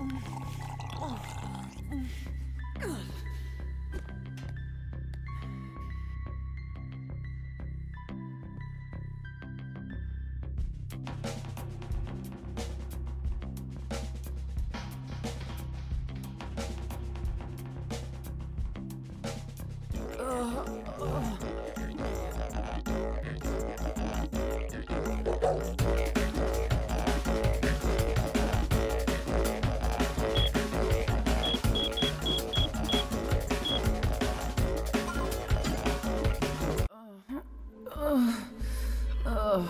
음. 어. 음. Ugh.